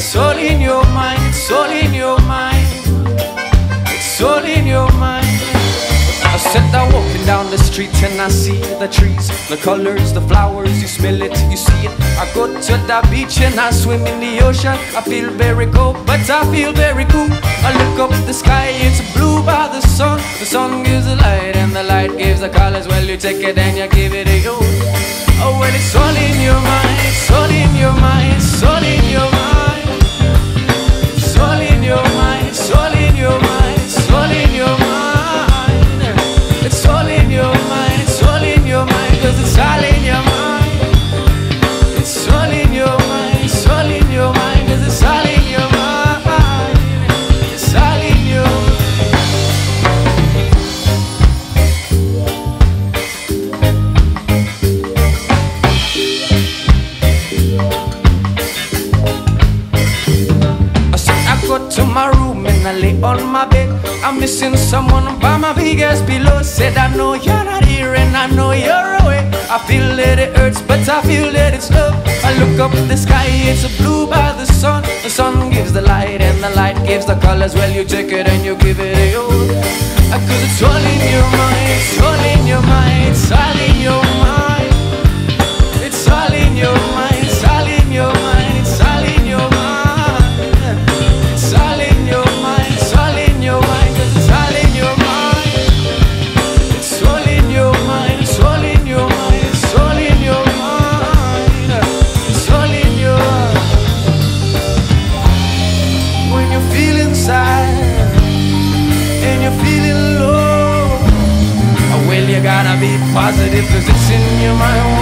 It's all in your mind. It's all in your mind. It's all in your mind. I said I'm walking down the street and I see the trees, the colors, the flowers. You smell it, you see it. I go to the beach and I swim in the ocean. I feel very cold, but I feel very cool. I look up the sky, it's blue by the sun. The sun gives the light and the light gives the colors. Well, you take it and you give it a you. Oh, well, it's all in your mind, it's all in your mind, on my bed. I'm missing someone by my biggest pillow. Said I know you're not here and I know you're away. I feel that it hurts, but I feel that it's love. I look up at the sky, it's blue by the sun. The sun gives the light and the light gives the colors. Well, you take it and you give it a you. Cause it's all in your mind, it's all in your mind, it's all in your mind. Positive, cause it's in